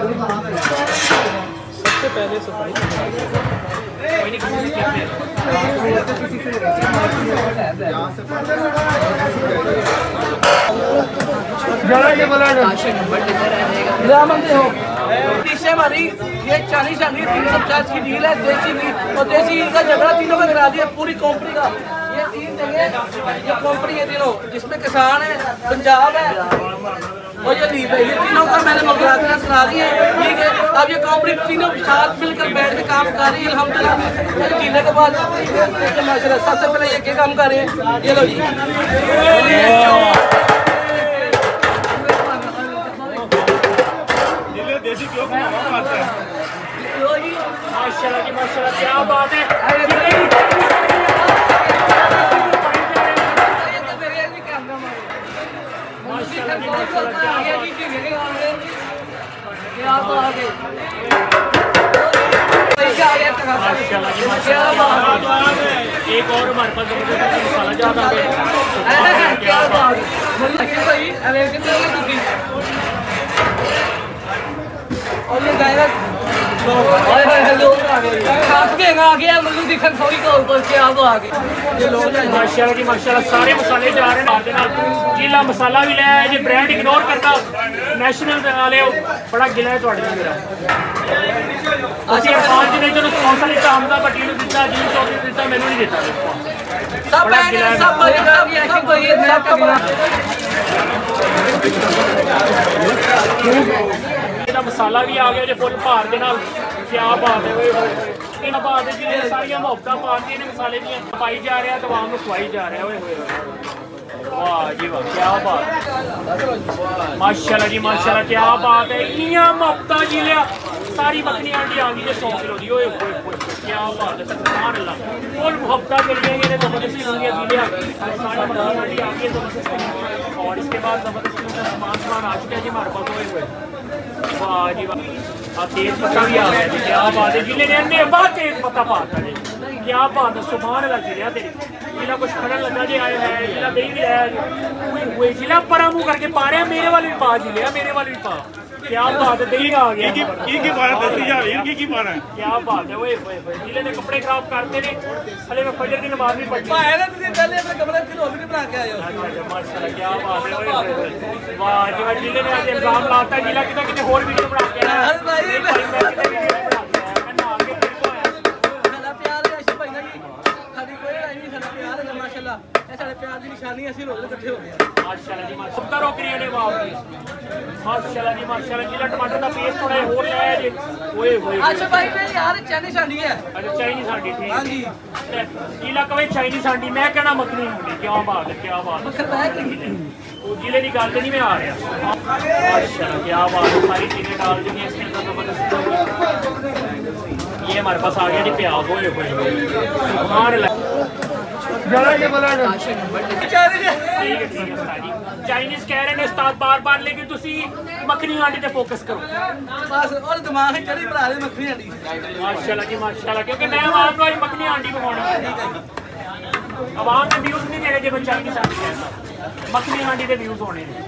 सबसे पहले सफ़ाई हमारी ये चालीस आनी तीन सौ पचास की डील है देसी की और देसी का झगड़ा तीनों का करा दिया पूरी कंपनी का तीन जगह जो कंपनी तीनों जिसमें किसान है पंजाब है और ये लीप है ये तीनों का मैंने मुलाकात करा दी है ठीक है अब ये कंपनी तीनों साथ मिलकर बैठ के काम कर रही है अलहमदिल्ला जीने के बाद सबसे पहले ये क्या काम कर रहे हैं ये लो जी जी माशाल्लाह जी माशाल्लाह क्या बात है एक और हमारे पास मसाला ज़्यादा है? क्या भाई अमेरिकन और ये हाय हाय हेलो खास के आ गया मतलब दिखन थोड़ी को ऊपर क्या वो आ गए ये लोग हैं ਮਾਸ਼ਾਅੱਲਾ ਜੀ ਮਾਸ਼ਾਅੱਲਾ ਸਾਰੇ ਮਸਾਲੇ ਜਾ ਰਹੇ ਨੇ ਨਾਲ ਦੇ ਨਾਲ ਜੀਲਾ ਮਸਾਲਾ ਵੀ ਲੈ ਆਏ ਜੇ ਬ੍ਰਾਂਡ ਇਗਨੋਰ ਕਰਦਾ ਨੈਸ਼ਨਲ ਦੇ ਵਾਲੇ ਉਹ ਬੜਾ ਗਿਲਾ ਹੈ ਤੁਹਾਡੇ ਨਾਲ ਮੇਰਾ ਅਸੀਂ ਅਰਫਾਨ ਜੀ ਨੇ ਜਦੋਂ ਸਪਾਂਸਰ ਦਿੱਤਾ ਹਮਦਾ ਭੱਟੀ ਨੂੰ ਦਿੱਤਾ ਜੀ ਚੌਧਰੀ ਨੂੰ ਦਿੱਤਾ ਮੈਨੂੰ ਨਹੀਂ ਦਿੱਤਾ सब बड़ा बैग गिला है। सब बैग सब सब ये सब का ਇਹਦਾ ਮਸਾਲਾ ਵੀ ਆ ਗਿਆ ਜੇ ਫੁੱਲ ਭਾਰ ਦੇ ਨਾਲ ਕੀ ਬਾਤ ਹੈ ਓਏ ਹੋਏ ਹੋਏ ਇਹਨਾਂ ਬਾਤ ਹੈ ਜਿਹੜੇ ਸਾਰੀਆਂ ਮੁਹੱਬਤਾਂ ਪਾਉਂਦੀਆਂ ਨੇ ਮਸਾਲੇ ਦੀਆਂ ਪਾਈ ਜਾ ਰਿਹਾ ਤੇ ਆਵਾਮ ਨੂੰ ਖਵਾਈ ਜਾ ਰਿਹਾ ਓਏ ਹੋਏ ਹੋਏ ਵਾਹ ਜੀ ਵਾਹ ਕੀ ਬਾਤ ਮਾਸ਼ਾਅੱਲਾ ਜੀ ਮਾਸ਼ਾਅੱਲਾ ਕੀ ਬਾਤ ਹੈ ਇੰਨੀਆਂ ਮੁਹੱਬਤਾਂ ਜੀ ਲਿਆ ਸਾਰੀ ਮੱਖਣੀ ਆਂਡੀ ਆ ਗਈ ਜੇ 100 ਕਿਲੋ ਦੀ ਓਏ ਹੋਏ ਹੋਏ ਕੀ ਬਾਤ ਹੈ ਸੁਭਾਨ ਅੱਲਾਹ ਫੁੱਲ ਮੁਹੱਬਤਾਂ ਜਿਹੜੀਆਂ ਨੇ ਜ਼ਬਰਦਸਤੀ ਦੁਨੀਆ ਦੀ ਲਿਆ ਸਾਰੀ ਮੱਖਣੀ ਆਂਡੀ ਆ ਗਈ ਹੈ ਜ਼ਬਰਦਸਤੀ और इसके बाद जबरदस्ती उनका सामान सामान आ चुका है जी हमारे पास हुए हुए वाह जी वाह अब तेज पत्ता भी आ गया जी पत्ता पाता जी क्या जिला कुछ खड़न लगा है जिला दे भी रहा हुए हुए जिला परा करके पा रहे मेरे वाले भी पा जी मेरे वाले भी पा क्या बात है आ गया। की की की बात है 10000 इनकी की बात है। क्या बात है ओए ओए ज़िले कपड़े खराब करते ने हले मैं फजर की नमाज़ नहीं पढ़ी। भाई ना तुझे पहले अपने कमरे में हॉस्पिटल बना के आए हो। अच्छा, अच्छा, माशाल्लाह क्या बात है ओए वाह जी ज़िले ने आज इल्ज़ाम लाता जिला कितना कितने और वीडियो बना के आया अरे भाई ਇਹ ਸਾਡੇ ਪਿਆਰ ਦੀ ਨਿਸ਼ਾਨੀ ਹੈ, ਅਸੀਂ ਰੋਜ਼ ਇਕੱਠੇ ਹੋ ਗਏ ਹਾਂ। माशाल्लाह जी माशाल्लाह सबका रोक रही है वाह माशाल्लाह जी माशाल्लाह जिला टमाटर का पेस्ट थोड़ा और लाया जी ओए ओए ਅਸ਼ੂ ਭਾਈ ਨੇ ਯਾਰ ਚੈਨੀ ਸਾਡੀ ਹੈ अच्छा चाइनीज हांडी ठीक ਹਾਂਜੀ जिला कवे चाइनीज हांडी मैं कहना मखनी हांडी क्या बात है क्या बात है ਮੱਖਣ ਬਹਿ ਗਈ वो जिले की गल नहीं मैं आ रहा माशाल्लाह क्या बात है सारी चीजें डाल दी हैं इसके अंदर जबरदस्त ये हमारे पास आ गया जी प्याज होए हुए सुभान अल्लाह ਚਾਈਨੀਜ਼ ਕਹਿ ਰਹੇ ਨੇ ਉਸਤਾਦ ਬਾਰ-ਬਾਰ ਲੇਕਿਨ ਤੁਸੀਂ ਮੱਖਣੀ ਆਂਡੇ ਤੇ ਫੋਕਸ ਕਰੋ ਬਸ ਉਹ ਦਿਮਾਗ ਚ ਚੜੀ ਬਣਾ ਦੇ ਮੱਖਣੀ ਸਾਡੀ ਮਾਸ਼ਾਅੱਲਾ ਜੀ ਮਾਸ਼ਾਅੱਲਾ ਕਿਉਂਕਿ ਮੈਂ ਆਵਾਮ ਨੂੰ ਅੱਜ ਮੱਖਣੀ ਆਂਡੀ ਬਣਾਉਣੀ ਹੈ ਆਵਾਮ ਨੇ ਵਿਊਜ਼ ਨਹੀਂ ਦੇਣੇ ਜੇ ਮੈਂ ਚਾਈਨੀਜ਼ ਆਂਡੀ ਕਹਿੰਦਾ ਮੱਖਣੀ ਆਂਡੀ ਦੇ ਵਿਊਜ਼ ਹੋਣੇ ਨੇ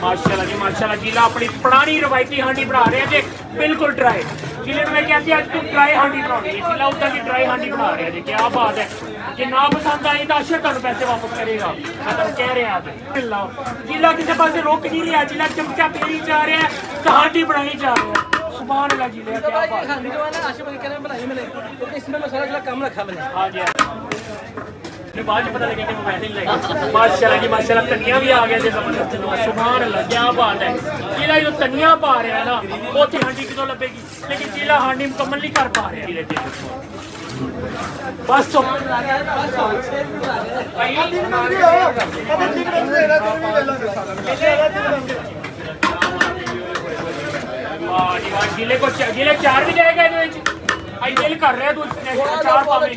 ਮਾਸ਼ਾਅੱਲਾ ਜੀ ਮਾਸ਼ਾਅੱਲਾ ਜੀਲਾ ਆਪਣੀ ਪੁਰਾਣੀ ਰਵਾਇਤੀ ਹਾਂਡੀ ਬਣਾ ਰਿਹਾ ਜੇ ਬਿਲਕੁਲ ਡਰਾਈ ਜਿਲੇ ਨੂੰ ਮੈਂ ਕਿਹਾ ਸੀ ਅੱਜ ਤੂੰ ਡਰਾਈ ਹਾਂਡੀ ਬਣਾਉਣੀ ਹੈ ਜੀਲਾ ਉਦਾਂ ਦੀ ਡਰਾਈ ਹਾਂਡੀ ਬਣਾ ਰਿਹਾ ਜੀ ਕੀ ਬਾਤ ਹੈ ਜੇ ਨਾ ਪਸੰਦ ਆਈ ਤਾਂ ਅਸ਼ਰ ਤੁਹਾਨੂੰ ਪੈਸੇ ਵਾਪਸ ਕਰੇਗਾ ਮੈਂ ਤੁਹਾਨੂੰ ਕਹਿ ਰਿਹਾ ਅੱਜ ਲਾ ਜੀਲਾ ਕਿਸੇ ਪਾਸੇ ਰੁਕ ਨਹੀਂ ਰਿਹਾ ਜੀਲਾ ਚਮਚਾ ਫੇਰੀ ਜਾ ਰਿਹਾ ਤਾਂ ਹਾਂਡੀ ਬਣਾਈ ਜਾ ਰਿਹਾ ਸੁਭਾਨ ਅੱਲਾਹ ਜੀਲੇ ਕੀ तो भाई ਬਾਤ ये खानी जो है ना आशिफ भाई कहने बनाई मैंने तो इसमें मसाला थोड़ा कम रखा मैंने हाँ जी ने बाद में पता लगे कि मोबाइल नहीं लगे माशाल्लाह जी माशाल्लाह तनिया भी आ गया जी जबरदस्त सुभान अल्लाह क्या बात है जिला जो तनिया पा रहा है ना वो हांडी कितों लभेगी लेकिन जिला हांडी मुकम्मल नहीं कर पा रहे जिले ते बस तो ਵਾਹ ਜੀ ਵਾਹ ਜ਼ਿਲ੍ਹੇ ਕੋ ਜ਼ਿਲ੍ਹੇ ਚਾਰ ਵੀ ਜਾਏਗਾ ਇਹਦੇ ਵਿੱਚ ਆਈ ਦਿਲ ਕਰ ਰਿਹਾ ਤੂੰ ਨੈਸ਼ਨਲ ਚਾਰ ਪਾਵੇਂ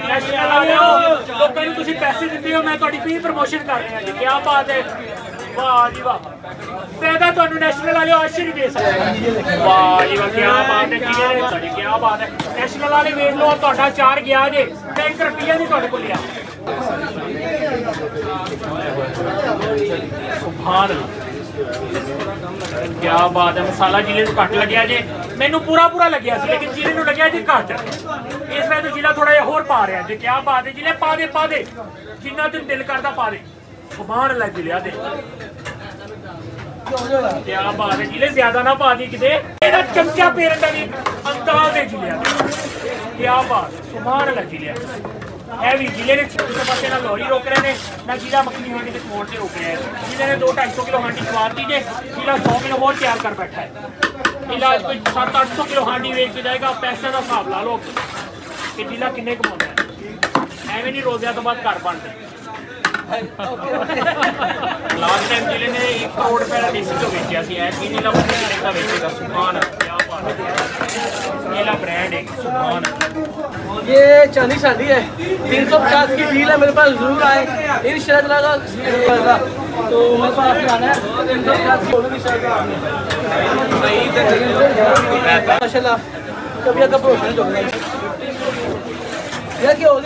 ਨੈਸ਼ਨਲ ਆ ਲਿਓ ਲੋਕਾਂ ਨੂੰ ਤੁਸੀਂ ਪੈਸੇ ਦਿੰਦੇ ਹੋ ਮੈਂ ਤੁਹਾਡੀ ਫ੍ਰੀ ਪ੍ਰਮੋਸ਼ਨ ਕਰ ਰਿਹਾ ਜੀ ਕੀ ਬਾਤ ਹੈ ਵਾਹ ਜੀ ਵਾਹ ਫਾਇਦਾ ਤੁਹਾਨੂੰ ਨੈਸ਼ਨਲ ਵਾਲੇ ਆਸ਼ਰ ਹੀ ਦੇ ਸਕਦੇ ਵਾਹ ਜੀ ਵਾਹ ਕੀ ਬਾਤ ਹੈ ਜੀ ਤੁਹਾਡੀ ਕੀ ਬਾਤ ਹੈ। ਨੈਸ਼ਨਲ ਵਾਲੇ ਵੇਖ ਲਓ, ਤੁਹਾਡਾ ਚਾਰ ਗਿਆ ਜੇ ਤੇ 1 ਰੁਪਿਆ ਨਹੀਂ ਤੁਹਾਡੇ ਕੋਲ ਲਿਆ ਸੁਭਾਨ ਅੱਲਾਹ। ਕਿਆ ਬਾਤ ਹੈ, ਮਸਾਲਾ ਜ਼ਿਲ੍ਹੇ ਨੂੰ ਘੱਟ ਲੱਗਿਆ ਜੇ। ਮੈਨੂੰ ਪੂਰਾ ਪੂਰਾ ਲੱਗਿਆ ਸੀ, ਲੇਕਿਨ ਜ਼ਿਲ੍ਹੇ ਨੂੰ ਲੱਗਿਆ ਜੀ ਘੱਟ। ਇਸ ਵੇਲੇ ਤਾਂ ਜ਼ਿਲ੍ਹਾ ਥੋੜਾ ਜਿਹਾ ਹੋਰ ਪਾ ਰਿਹਾ ਜੇ। ਕਿਆ ਬਾਤ ਹੈ, ਜ਼ਿਲ੍ਹੇ ਪਾ ਦੇ ਪਾ ਦੇ। ਜਿੰਨਾ ਤੈਨੂੰ ਦਿਲ ਕਰਦਾ ਪਾ ਦੇ। ਸੁਭਾਨ ਅੱਲਾਹ ਜ਼ਿਲ੍ਹਿਆ ਦੇ ਕਿਆ ਬਾਤ ਹੈ ਜ਼ਿਲ੍ਹੇ ਜ਼ਿਆਦਾ ਨਾ ਪਾ ਦੀ ਕਿਤੇ। ਇਹਦਾ ਚਮਚਾ ਪੇਰਨ ਦਾ ਵੀ ਅੰਦਾਜ਼ ਹੈ ਜ਼ਿਲ੍ਹਿਆ ਦਾ ਬਾਤ ਸੁਭਾਨ ਅੱਲਾਹ ਜ਼ਿਲ੍ਹਿਆ ਇਹ ਵੀ ਜ਼ਿਲ੍ਹੇ ਦੇ ਕਿਸੇ ਪਾਸੇ ਨਾਲ ਲੋਰੀ ਰੋਕ ਰਹੇ ਨੇ, ਨਾ ਜ਼ਿਲ੍ਹਾ ਮੱਖਣੀ ਹਾਂਡੀ ਦੇ ਕੋਲ ਤੇ ਰੋਕ ਰਿਹਾ ਹੈ ਨੇ 2 250 ਕਿਲੋ ਹਾਂਡੀ ਖਵਾਤੀ ਜੇ ਜ਼ਿਲ੍ਹਾ 100 ਕਿਲੋ ਹੋਰ ਤਿਆਰ ਕਰ ਬੈਠਾ ਹੈ। ਜ਼ਿਲ੍ਹਾ ਕੋਈ 7-800 ਕਿਲੋ ਹਾਂਡੀ ਵੇਚ ਕੇ ਜਾਏਗਾ ਪੈਸੇ ਦਾ ਹਿਸਾਬ ਲਾ ਲਓ। ਕਿ ਜ਼ਿਲ੍ਹਾ ਕਿੰਨੇ ਕਮਾਉਂਦਾ ਐਵੇਂ ਨਹੀਂ ਰੋਜ਼ਿਆਂ ਤੋਂ ਬਾਅਦ ਘਰ ਬਣਦੇ। ਲਾਸਟ ਟਾਈਮ ਜ਼ਿਲ੍ਹੇ ਨੇ 1 ਕਰੋੜ ਰੁਪਏ ਦਾ ਦੇਸੀ ਘਿਓ ਵੇਚਿਆ ਸੀ ਐ ਕੀ ਨੀਲਾ ਬੰਦੇ ਕਿੰਨੇ ਦਾ ਵੇਚੇਗਾ ਸੁਭਾਨ ਕੀ ਬਾਤ ਹੈ ਨੀਲਾ ਬ੍ਰਾਂਡ ਹੈ ਸੁਭਾਨ ये चांदी शादी है तीन सौ पचास की डील है मेरे पास जरूर आए इन शरद लगा लगा तो मेरे पास आपके आना है तीन सौ पचास की दोनों की शरद माशाल्लाह कभी अगर भरोसा नहीं होगा ये क्या हो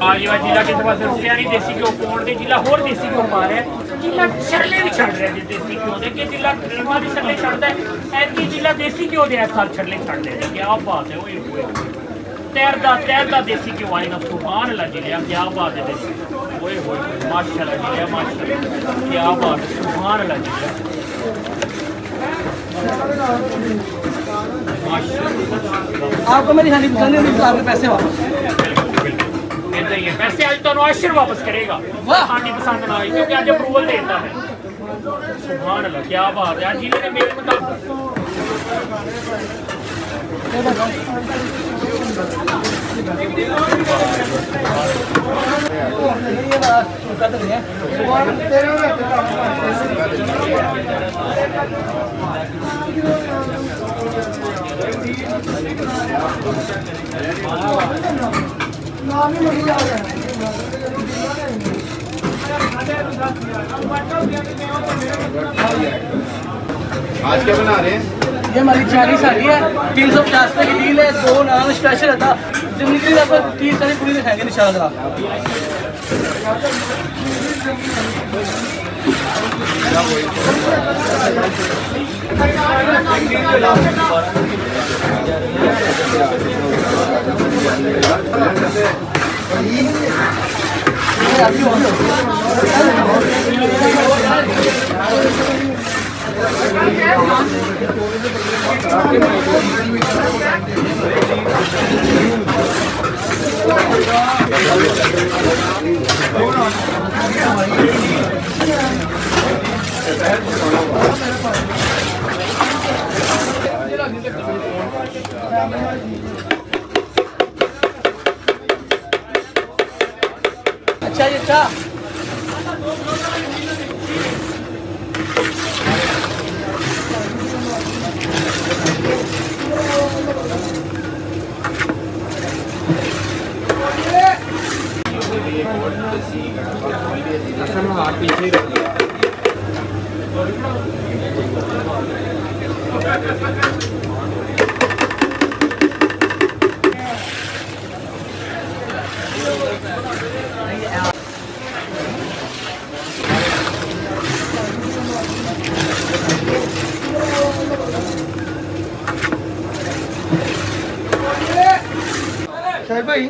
जो ਆਜੀਵਾ ਜ਼ਿਲ੍ਹਾ ਕਿਸੇ ਪਾਸੇ ਰੁਕਿਆ ਨਹੀਂ ਦੇਸੀ ਘਿਓ ਪਾਉਣ ਦੇ ਜ਼ਿਲ੍ਹਾ ਹੋਰ ਦੇਸੀ ਘਿਓ ਪਾ ਰਿਹਾ ਜ਼ਿਲ੍ਹਾ ਛੱਲੇ ਵੀ ਛੱਡ ਰਿਹਾ ਜੀ ਦੇਸੀ ਘਿਓ ਦੇ ਕਿ ਜ਼ਿਲ੍ਹਾ ਫਿਲਮਾਂ ਦੇ ਛੱਲੇ ਛੱਡਦਾ ਹੈ ਐਤਕੀ ਜ਼ਿਲ੍ਹਾ ਦੇਸੀ ਘਿਓ ਦੇ ਇਸ ਸਾਲ ਛੱਲੇ ਛੱਡ ਰਿਹਾ ਕੀ ਬਾਤ ਹੈ ਓਏ ਹੋਏ ਤੈਰ ਦਾ ਤੈਰ ਦਾ ਦੇਸੀ ਘਿਓ ਆਏ ਨਾ ਸੁਭਾਨ ਅੱਲਾਹ ਜ਼ਿਲ੍ਹਾ ਕੀ ਬਾਤ ਹੈ ਦੇਸੀ ਓਏ ਹੋਏ ਮਾਸ਼ਾਅੱਲਾ ਜ਼ਿਲ੍ਹਾ ਮਾਸ਼ਾਅੱਲਾ ਕੀ ਬਾਤ ਹੈ ਸੁਭਾਨ ਅੱਲਾਹ ਜ਼ਿਲ੍ਹਾ माशाल्लाह आपको मेरी हानि पसंद नहीं तो आपके पैसे वापस ਇਦਾਂ ਹੀ ਹੈ ਵੈਸੇ ਅੱਜ ਤੁਹਾਨੂੰ ਆਸ਼ਰ ਵਾਪਸ ਕਰੇਗਾ ਵਾਹ। ਸਾਡੀ ਪਸੰਦ ਨਾ ਆਈ ਕਿਉਂਕਿ ਅੱਜ ਅਪਰੂਵਲ ਦੇ ਦਿੱਤਾ ਹੈ ਸੁਭਾਨ ਅੱਲਾਹ ਕੀ ਬਾਤ ਹੈ ਜ਼ਿਲ੍ਹੇ ਨੇ ਮੇਰੇ ਮੁਤਾਬਕ आज क्या बना रहे हैं? ये हमारी चालीस साड़ी है। तीन सौ पचास रुपये की डील है, दो नान स्पेशल था ज़िंदगी आपको तीस साड़ी पूरी दिखाएँगे निशान 你好的好的 अच्छा जी अच्छा। असल में हाथ पीछे रख शाहिद भाई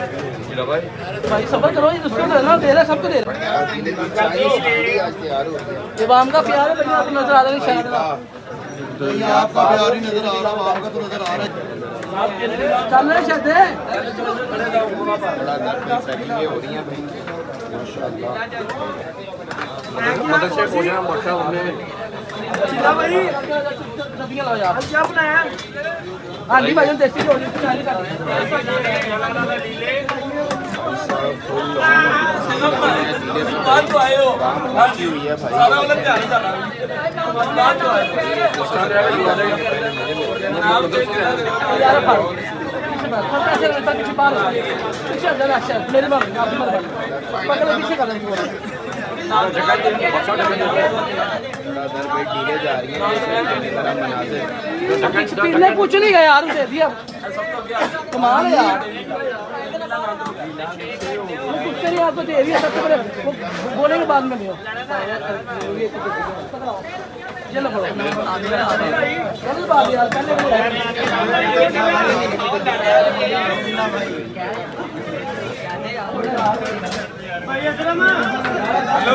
भाई सबर करो उसको देना दे रहा सबको दे रहा बाम का प्यार है, बढ़िया, आपको नज़र आ रहा है, शायद। आपका प्यार ही नज़र आ रहा आपका तो नज़र आ रहा है चल रहे शायद। है बड़ा दर पैकिंग हो रही है चिल्ला भाई। सदियाँ लाओ यार क्या बनाया हाँ भाई देसी जोड़ी चाली कर बात तो आए हो। सारा वाला ध्यान जाना बात तो आए नाम दे यार पर पीछे बाहर पीछे अंदर अच्छा मेरे बार हाँ। पकड़ पीछे कर पीने कुछ नहीं गया यार दे दिया। कमाल है यार। आपको दे दिया, सबसे पहले बोलेंगे बाद में बात यार, पहले हेलो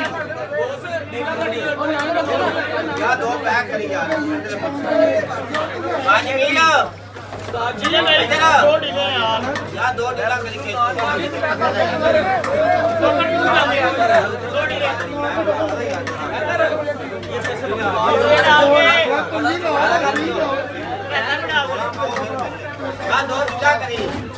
क्या दो पैक करी यार पानी पी लो जी मेरी दो डीले यार यार दो डीला करके दो डीले यार दो डीला करी।